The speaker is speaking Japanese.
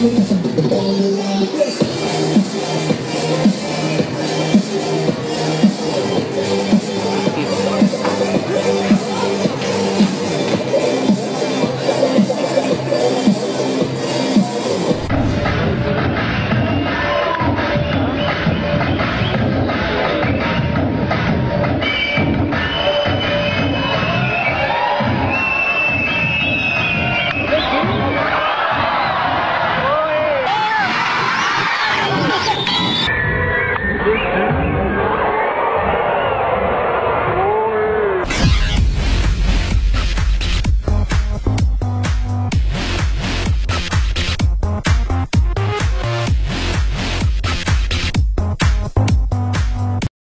どんなに?